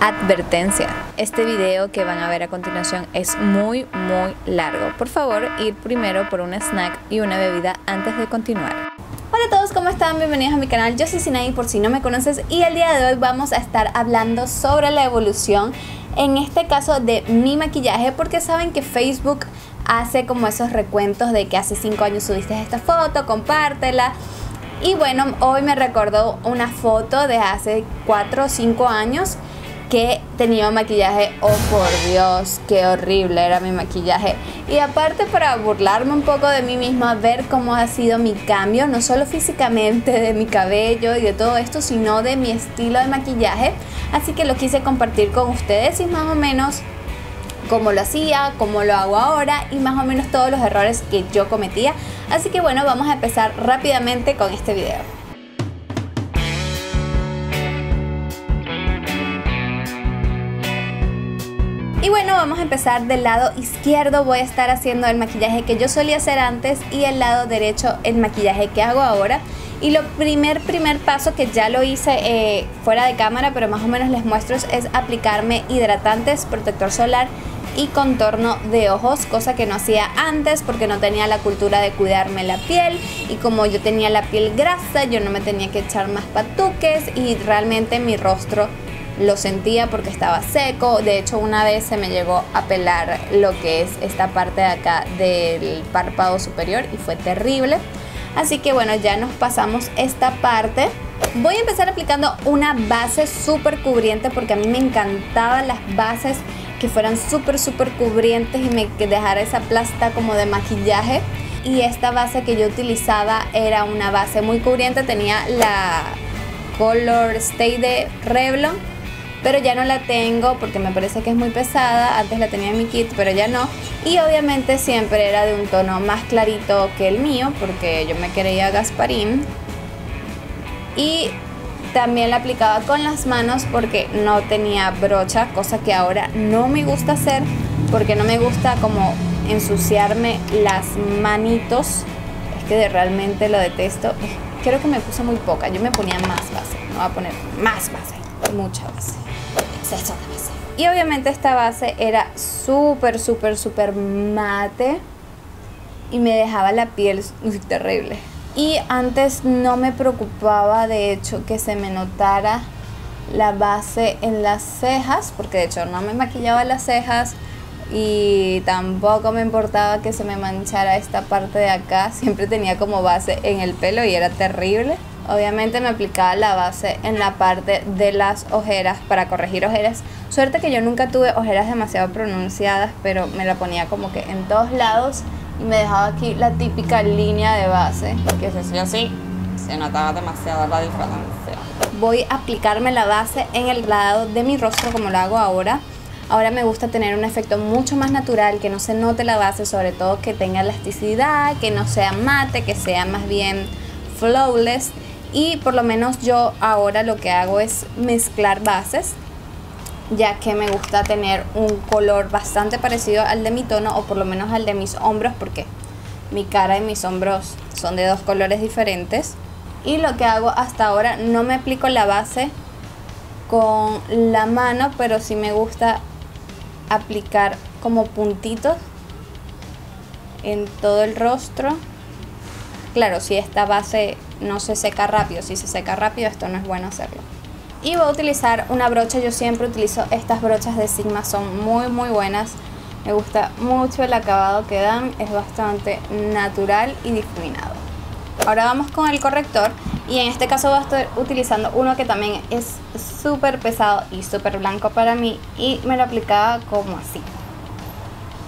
Advertencia, este video que van a ver a continuación es muy muy largo. Por favor, ir primero por un snack y una bebida antes de continuar. Hola a todos, ¿cómo están? Bienvenidos a mi canal, yo soy Sinaí por si no me conoces y el día de hoy vamos a estar hablando sobre la evolución, en este caso de mi maquillaje, porque saben que Facebook hace como esos recuentos de que hace 5 años subiste esta foto, compártela. Y bueno, hoy me recordó una foto de hace 4 o 5 años que tenía maquillaje, oh por Dios, qué horrible era mi maquillaje. Y aparte para burlarme un poco de mí misma, ver cómo ha sido mi cambio, no solo físicamente de mi cabello y de todo esto, sino de mi estilo de maquillaje. Así que lo quise compartir con ustedes y más o menos cómo lo hacía, cómo lo hago ahora y más o menos todos los errores que yo cometía. Así que bueno, vamos a empezar rápidamente con este video. Y bueno, vamos a empezar del lado izquierdo. Voy a estar haciendo el maquillaje que yo solía hacer antes y el lado derecho el maquillaje que hago ahora. Y lo primer, primer paso que ya lo hice eh, fuera de cámara, pero más o menos les muestro, es aplicarme hidratantes, protector solar y contorno de ojos, cosa que no hacía antes porque no tenía la cultura de cuidarme la piel y como yo tenía la piel grasa, yo no me tenía que echar más patuques y realmente mi rostro lo sentía porque estaba seco. De hecho, una vez se me llegó a pelar lo que es esta parte de acá del párpado superior y fue terrible. Así que bueno, ya nos pasamos esta parte. Voy a empezar aplicando una base súper cubriente porque a mí me encantaban las bases que fueran súper súper cubrientes y me dejara esa plasta como de maquillaje. Y esta base que yo utilizaba era una base muy cubriente, tenía la Color Stay de Revlon pero ya no la tengo porque me parece que es muy pesada. Antes la tenía en mi kit, pero ya no. Y obviamente siempre era de un tono más clarito que el mío porque yo me quería Gasparín. Y también la aplicaba con las manos porque no tenía brocha, cosa que ahora no me gusta hacer porque no me gusta como ensuciarme las manitos. Es que realmente lo detesto. Creo que me puse muy poca, yo me ponía más base, no voy a poner más base, mucha base. Y obviamente esta base era súper, súper, súper mate y me dejaba la piel terrible. Y antes no me preocupaba de hecho que se me notara la base en las cejas, porque de hecho no me maquillaba las cejas y tampoco me importaba que se me manchara esta parte de acá, siempre tenía como base en el pelo y era terrible. Obviamente me aplicaba la base en la parte de las ojeras para corregir ojeras. Suerte que yo nunca tuve ojeras demasiado pronunciadas, pero me la ponía como que en todos lados y me dejaba aquí la típica línea de base. Que se hacía así, se notaba demasiado la diferencia. Voy a aplicarme la base en el lado de mi rostro como lo hago ahora. Ahora me gusta tener un efecto mucho más natural, que no se note la base, sobre todo que tenga elasticidad, que no sea mate, que sea más bien flawless y por lo menos yo ahora lo que hago es mezclar bases ya que me gusta tener un color bastante parecido al de mi tono o por lo menos al de mis hombros porque mi cara y mis hombros son de dos colores diferentes. Y lo que hago hasta ahora no me aplico la base con la mano pero sí me gusta aplicar como puntitos en todo el rostro claro si esta base no se seca rápido. Si se seca rápido, esto no es bueno hacerlo. Y voy a utilizar una brocha. Yo siempre utilizo estas brochas de Sigma. Son muy, muy buenas. Me gusta mucho el acabado que dan. Es bastante natural y difuminado. Ahora vamos con el corrector. Y en este caso voy a estar utilizando uno que también es súper pesado y súper blanco para mí. Y me lo aplicaba como así.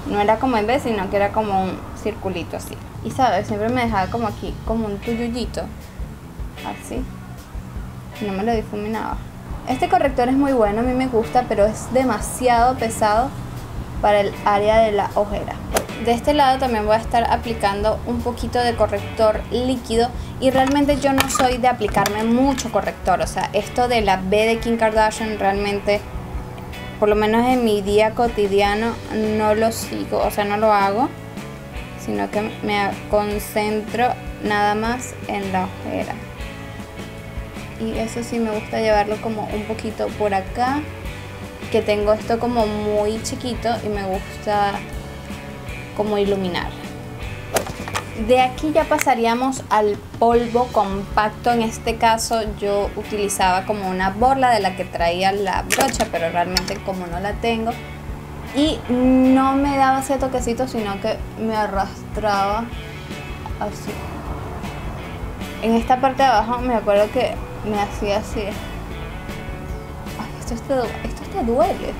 No era como en vez, sino que era como un circulito así. Y sabes, siempre me dejaba como aquí, como un tuyullito. Así. no me lo difuminaba. Este corrector es muy bueno, a mí me gusta, pero es demasiado pesado para el área de la ojera. De este lado también voy a estar aplicando un poquito de corrector líquido y realmente yo no soy de aplicarme mucho corrector, o sea, esto de la B de Kim Kardashian realmente, por lo menos en mi día cotidiano, no lo sigo, o sea, no lo hago sino que me concentro nada más en la ojera y eso sí me gusta llevarlo como un poquito por acá que tengo esto como muy chiquito y me gusta como iluminar. De aquí ya pasaríamos al polvo compacto. En este caso yo utilizaba como una borla de la que traía la brocha, pero realmente como no la tengo. Y no me daba ese toquecito, sino que me arrastraba así. En esta parte de abajo me acuerdo que me hacía así. Esto, esto, esto te duele.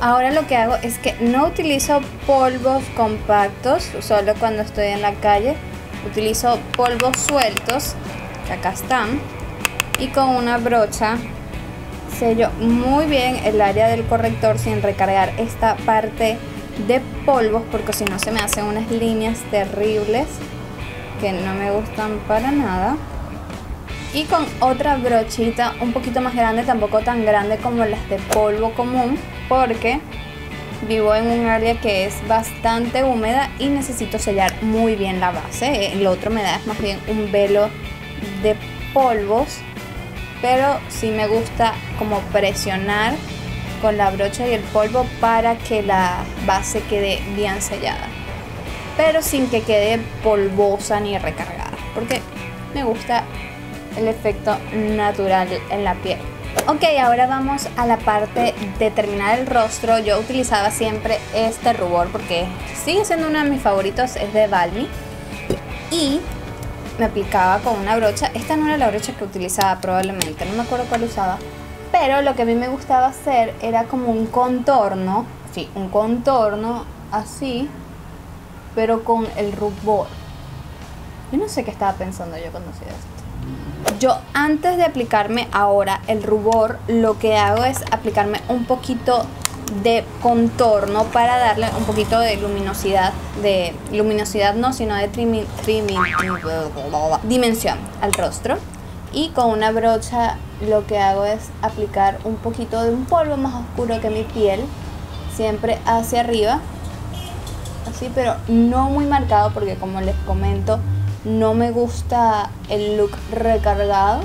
Ahora lo que hago es que no utilizo polvos compactos, solo cuando estoy en la calle. Utilizo polvos sueltos, que acá están. Y con una brocha sello muy bien el área del corrector sin recargar esta parte de polvos porque si no se me hacen unas líneas terribles que no me gustan para nada y con otra brochita un poquito más grande, tampoco tan grande como las de polvo común, porque vivo en un área que es bastante húmeda y necesito sellar muy bien la base. El otro me da más bien un velo de polvos, pero sí me gusta como presionar con la brocha y el polvo para que la base quede bien sellada, pero sin que quede polvosa ni recargada, porque me gusta el efecto natural en la piel. Ok, ahora vamos a la parte de terminar el rostro. Yo utilizaba siempre este rubor porque sigue siendo uno de mis favoritos, es de Balmy. Y me aplicaba con una brocha. Esta no era la brocha que utilizaba probablemente, no me acuerdo cuál usaba. Pero lo que a mí me gustaba hacer era como un contorno, sí, un contorno así, pero con el rubor. Yo no sé qué estaba pensando yo cuando hacía esto. Yo antes de aplicarme ahora el rubor, lo que hago es aplicarme un poquito de contorno para darle un poquito de luminosidad, de luminosidad no, sino de trimming, dimensión al rostro. Y con una brocha lo que hago es aplicar un poquito de un polvo más oscuro que mi piel, siempre hacia arriba, así, pero no muy marcado porque como les comento, no me gusta el look recargado.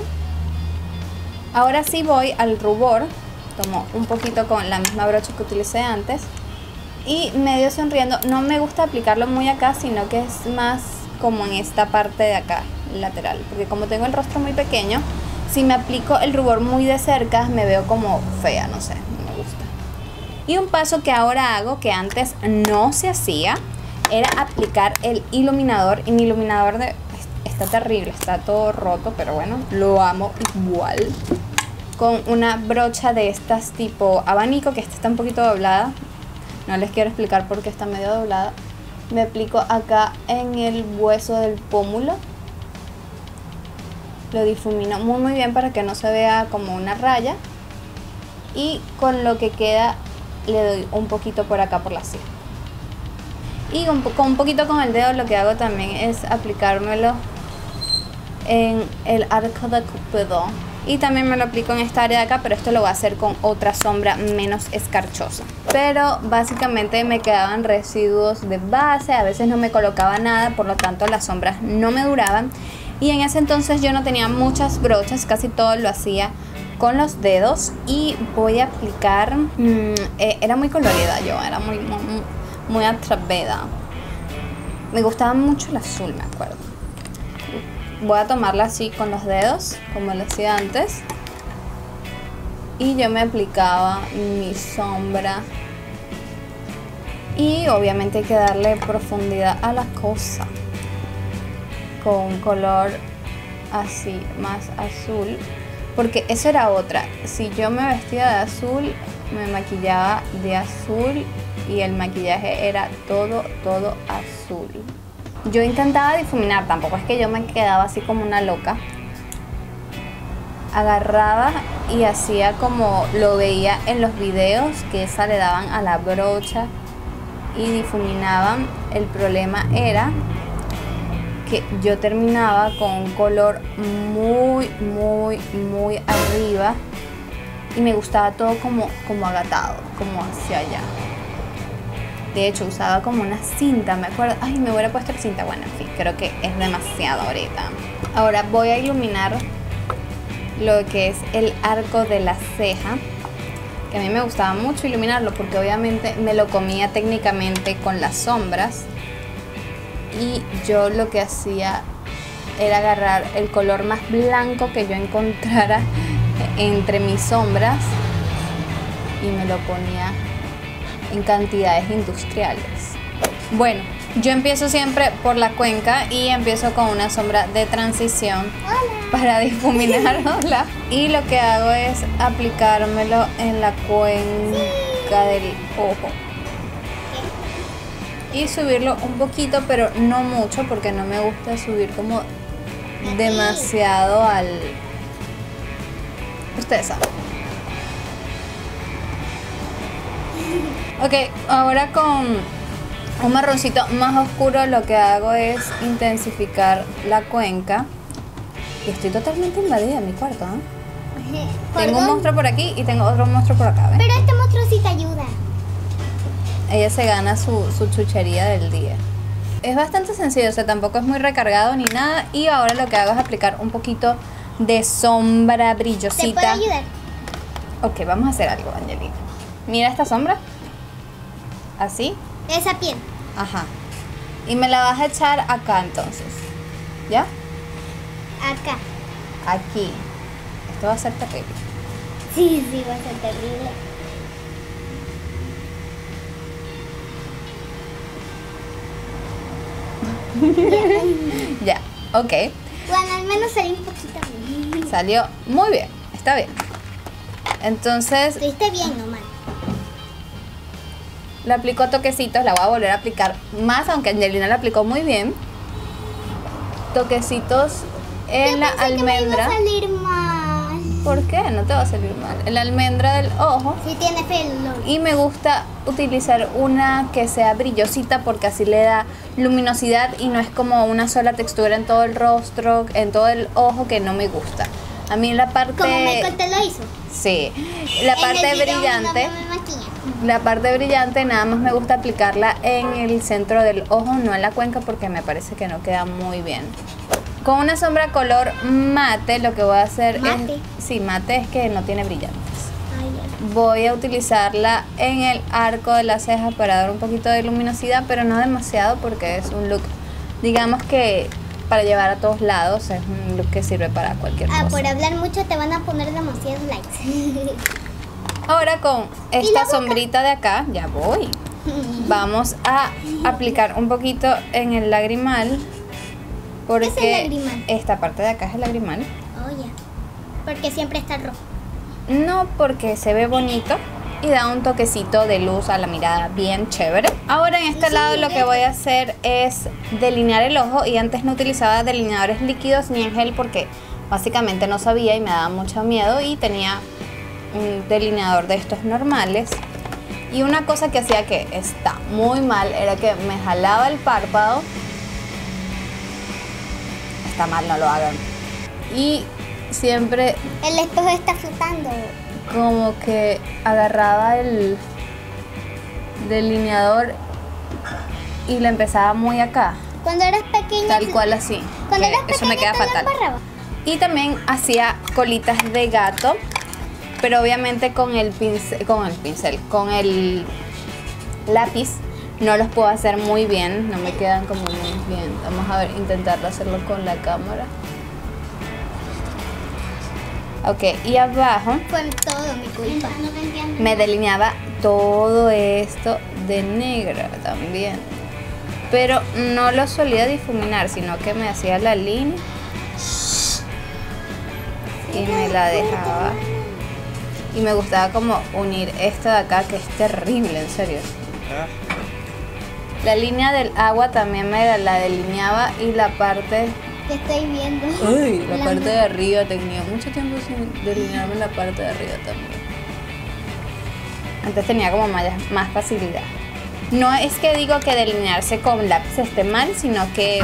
Ahora sí voy al rubor. Tomo un poquito con la misma brocha que utilicé antes. Y medio sonriendo. No me gusta aplicarlo muy acá, sino que es más como en esta parte de acá, lateral. Porque como tengo el rostro muy pequeño, si me aplico el rubor muy de cerca, me veo como fea, no sé, no me gusta. Y un paso que ahora hago, que antes no se hacía, era aplicar el iluminador. Y mi iluminador de, está terrible, está todo roto, pero bueno, lo amo igual. Con una brocha de estas tipo abanico, que esta está un poquito doblada. No les quiero explicar por qué está medio doblada. Me aplico acá en el hueso del pómulo. Lo difumino muy muy bien para que no se vea como una raya. Y con lo que queda le doy un poquito por acá por la sien. Y un, con un poquito con el dedo lo que hago también es aplicármelo en el arco de Cupido. Y también me lo aplico en esta área de acá, pero esto lo voy a hacer con otra sombra menos escarchosa. Pero básicamente me quedaban residuos de base, a veces no me colocaba nada, por lo tanto las sombras no me duraban. Y en ese entonces yo no tenía muchas brochas, casi todo lo hacía con los dedos. Y voy a aplicar, mm, eh, era muy colorida yo, era muy, muy, muy. Me gustaba mucho el azul, me acuerdo. Voy a tomarla así con los dedos, como lo hacía antes. Y yo me aplicaba mi sombra. Y obviamente hay que darle profundidad a la cosa. Con un color así, más azul. Porque eso era otra. Si yo me vestía de azul, me maquillaba de azul y el maquillaje era todo, todo azul. Yo intentaba difuminar, tampoco es que yo me quedaba así como una loca. Agarraba y hacía como lo veía en los videos, que esa le daban a la brocha y difuminaban. El problema era que yo terminaba con un color muy, muy, muy arriba y me gustaba todo como, como agatado, como hacia allá. De hecho, usaba como una cinta, me acuerdo. Ay, me hubiera puesto cinta. Bueno, en fin, creo que es demasiado ahorita. Ahora voy a iluminar lo que es el arco de la ceja que a mí me gustaba mucho iluminarlo porque obviamente me lo comía técnicamente con las sombras y yo lo que hacía era agarrar el color más blanco que yo encontrara entre mis sombras y me lo ponía en cantidades industriales. Bueno, yo empiezo siempre por la cuenca y empiezo con una sombra de transición para difuminarla. Y lo que hago es aplicármelo en la cuenca del ojo. Y subirlo un poquito, pero no mucho, porque no me gusta subir como demasiado al... Ustedes saben. Ok, ahora con un marroncito más oscuro lo que hago es intensificar la cuenca. Y estoy totalmente invadida en mi cuarto, ¿no? Tengo un monstruo por aquí y tengo otro monstruo por acá, ¿ves? Pero este monstruo sí te ayuda. Ella se gana su, su chuchería del día. Es bastante sencillo, o sea, tampoco es muy recargado ni nada. Y ahora lo que hago es aplicar un poquito de sombra ¿Te puedo brillosita. ayudar? Ok, vamos a hacer algo, Angelina. Mira esta sombra. Así. Esa piel. Ajá. Y me la vas a echar acá entonces. ¿Ya? Acá. Aquí. Esto va a ser terrible. Sí, sí, va a ser terrible. Ya. Ok. Bueno, al menos salió un poquito bien. Salió muy bien. Está bien. Entonces Estuviste bien, no mal. La aplico a toquecitos. La voy a volver a aplicar más, aunque Angelina la aplicó muy bien. Toquecitos en la pensé que me iba almendra. a salir mal. ¿Por qué? No te va a salir mal. En la almendra del ojo. Sí tiene pelo. Y me gusta utilizar una que sea brillosita porque así le da luminosidad y no es como una sola textura en todo el rostro, en todo el ojo que no me gusta. A mí la parte... Como Michael te lo hizo. Sí, la En parte brillante, no me. La parte brillante nada más me gusta aplicarla en el centro del ojo, no en la cuenca porque me parece que no queda muy bien. Con una sombra color mate lo que voy a hacer Mate. es... Sí, mate es que no tiene brillantes. Ay. Voy a utilizarla en el arco de las cejas para dar un poquito de luminosidad, pero no demasiado porque es un look, digamos que para llevar a todos lados, es un look que sirve para cualquier Ah, cosa. por hablar mucho te van a poner demasiados likes. Ahora con esta sombrita de acá, ya voy. Vamos a aplicar un poquito en el lagrimal. Porque es el lagrimal? esta parte de acá es el lagrimal. Oh, ya. Porque siempre está rojo. No porque se ve bonito y da un toquecito de luz a la mirada bien chévere. Ahora en este Sí, lado lo que voy a hacer es delinear el ojo y antes no utilizaba delineadores líquidos ni en gel porque básicamente no sabía y me daba mucho miedo y tenía un delineador de estos normales. Y una cosa que hacía que está muy mal era que me jalaba el párpado. Está mal, no lo hagan. Y siempre El espejo está flotando. como que agarraba el delineador y le empezaba muy acá, Cuando eras pequeña. tal cual así. Cuando eso me queda fatal. Y también hacía colitas de gato, pero obviamente con el pincel, con el pincel, con el lápiz no los puedo hacer muy bien, no me quedan como muy bien. Vamos a ver, intentar hacerlo con la cámara. Ok, y abajo Fue todo mi culpa. No te entiendo. me delineaba todo esto de negro también. Pero no lo solía difuminar, sino que me hacía la línea y me la dejaba. Y me gustaba como unir esto de acá, que es terrible, en serio. La línea del agua también me la delineaba y la parte Te estoy viendo. Uy, la La parte de arriba tenía mucho tiempo sin delinearme la parte de arriba también. Antes tenía como más, más facilidad. No es que digo que delinearse con lápiz esté mal, sino que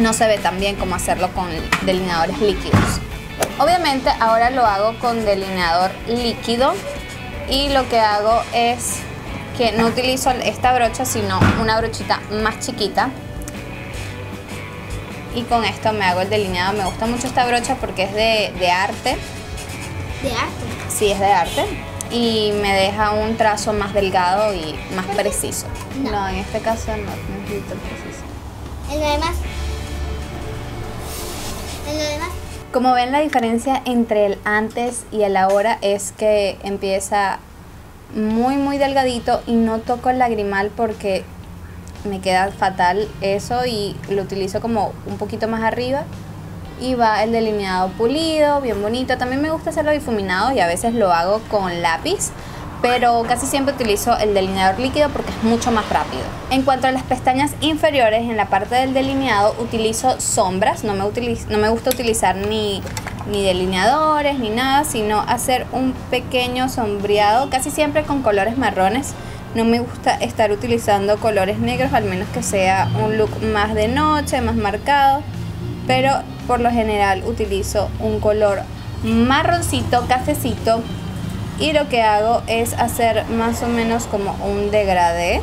no se ve tan bien como hacerlo con delineadores líquidos. Obviamente ahora lo hago con delineador líquido y lo que hago es que no utilizo esta brocha, sino una brochita más chiquita y con esto me hago el delineado. Me gusta mucho esta brocha porque es de, de arte. De arte. Sí, es de arte. y me deja un trazo más delgado y más preciso. No. No, en este caso no necesito preciso. En lo demás. En lo demás. Como ven la diferencia entre el antes y el ahora es que empieza muy muy delgadito y no toco el lagrimal porque me queda fatal eso y lo utilizo como un poquito más arriba y va el delineado pulido, bien bonito. También me gusta hacerlo difuminado y a veces lo hago con lápiz, pero casi siempre utilizo el delineador líquido porque es mucho más rápido. En cuanto a las pestañas inferiores, en la parte del delineado utilizo sombras, no me, gusta utilizar ni, ni delineadores ni nada, sino hacer un pequeño sombreado, casi siempre con colores marrones. No me gusta estar utilizando colores negros, al menos que sea un look más de noche, más marcado. Pero por lo general utilizo un color marroncito, cafecito. Y lo que hago es hacer más o menos como un degradé.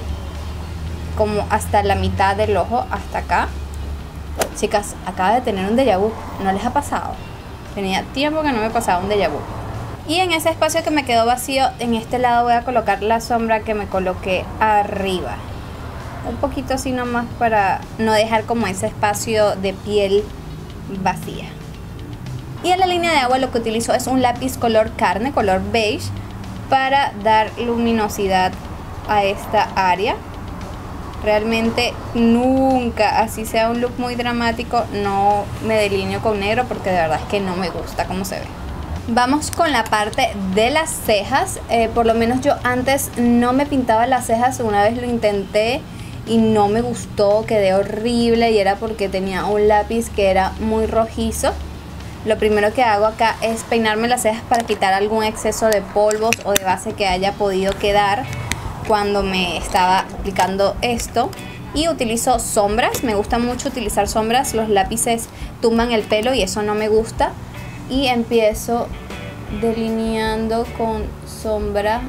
Como hasta la mitad del ojo, hasta acá. Chicas, acaba de tener un déjà vu. ¿No les ha pasado? Tenía tiempo que no me pasaba un déjà vu. Y en ese espacio que me quedó vacío, en este lado voy a colocar la sombra que me coloqué arriba. Un poquito así nomás para no dejar como ese espacio de piel vacía. Y en la línea de agua lo que utilizo es un lápiz color carne, color beige, para dar luminosidad a esta área. Realmente nunca, así sea un look muy dramático, no me delineo con negro porque de verdad es que no me gusta cómo se ve. Vamos con la parte de las cejas. Eh, por lo menos yo antes no me pintaba las cejas. Una vez lo intenté y no me gustó. Quedé horrible y era porque tenía un lápiz que era muy rojizo. Lo primero que hago acá es peinarme las cejas para quitar algún exceso de polvos o de base que haya podido quedar cuando me estaba aplicando esto. Y utilizo sombras. Me gusta mucho utilizar sombras. Los lápices tumban el pelo y eso no me gusta y empiezo delineando con sombra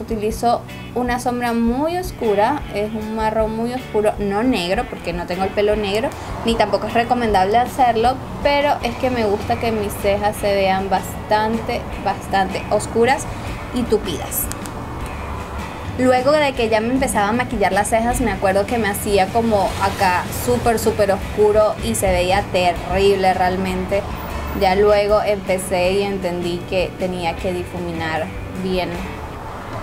utilizo una sombra muy oscura es un marrón muy oscuro no negro porque no tengo el pelo negro ni tampoco es recomendable hacerlo pero es que me gusta que mis cejas se vean bastante bastante oscuras y tupidas Luego de que ya me empezaba a maquillar las cejas, me acuerdo que me hacía como acá súper, súper oscuro y se veía terrible realmente. Ya luego empecé y entendí que tenía que difuminar bien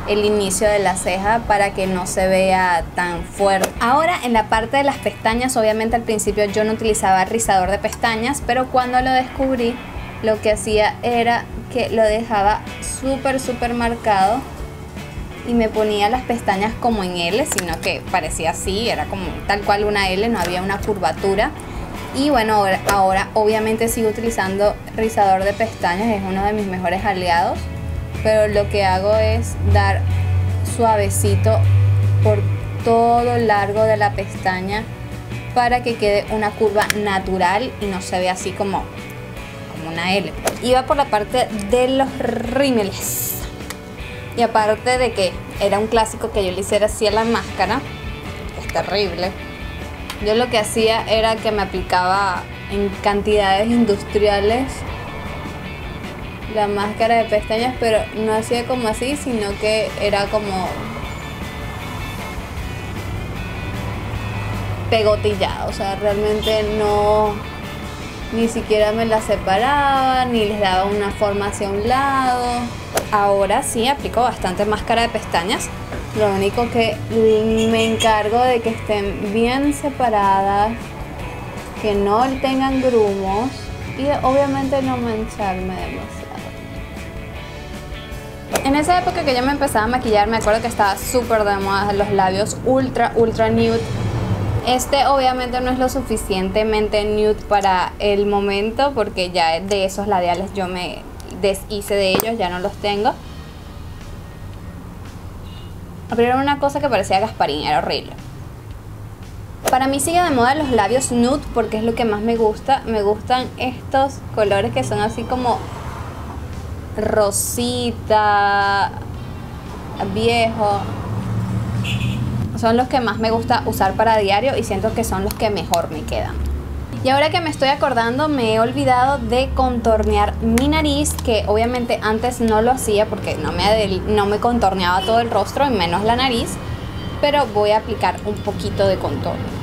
el inicio de la ceja para que no se vea tan fuerte. Ahora en la parte de las pestañas, obviamente al principio yo no utilizaba rizador de pestañas, pero cuando lo descubrí lo que hacía era que lo dejaba súper súper marcado y me ponía las pestañas como en L, sino que parecía así, era como tal cual una L, no había una curvatura. Y bueno, ahora, ahora obviamente sigo utilizando rizador de pestañas, es uno de mis mejores aliados. Pero lo que hago es dar suavecito por todo el largo de la pestaña para que quede una curva natural y no se vea así como, como una L. Iba por la parte de los rímeles. Y aparte de que era un clásico que yo le hiciera así a la máscara, es terrible. Yo lo que hacía era que me aplicaba en cantidades industriales la máscara de pestañas, pero no hacía como así, sino que era como pegotillada, o sea, realmente no ni siquiera me la separaba, ni les daba una forma hacia un lado. Ahora sí aplico bastante máscara de pestañas. Lo único que me encargo de que estén bien separadas, que no tengan grumos y obviamente no mancharme demasiado. En esa época que yo me empezaba a maquillar, me acuerdo que estaba súper de moda los labios ultra, ultra nude. Este obviamente no es lo suficientemente nude para el momento porque ya de esos labiales yo me deshice de ellos, ya no los tengo. Pero era una cosa que parecía Gasparín, era horrible. Para mí sigue de moda los labios nude porque es lo que más me gusta. Me gustan estos colores que son así como rosita, viejo. Son los que más me gusta usar para diario y siento que son los que mejor me quedan. Y ahora que me estoy acordando, me he olvidado de contornear mi nariz, que obviamente antes no lo hacía porque no me, no me contorneaba todo el rostro, y menos la nariz, pero voy a aplicar un poquito de contorno.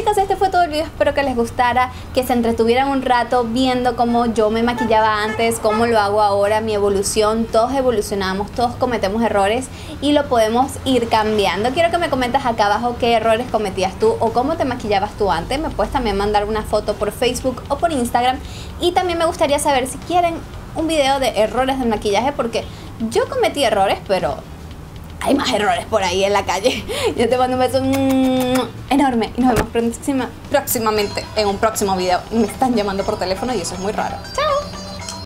Chicos, este fue todo el video, espero que les gustara, que se entretuvieran un rato viendo cómo yo me maquillaba antes, cómo lo hago ahora, mi evolución, todos evolucionamos, todos cometemos errores y lo podemos ir cambiando. Quiero que me comentes acá abajo qué errores cometías tú o cómo te maquillabas tú antes, me puedes también mandar una foto por Facebook o por Instagram. Y también me gustaría saber si quieren un video de errores de maquillaje porque yo cometí errores, pero hay más errores por ahí en la calle. Yo te mando un beso mm, enorme y nos vemos próxima- próximamente en un próximo video. Me están llamando por teléfono y eso es muy raro. Chao.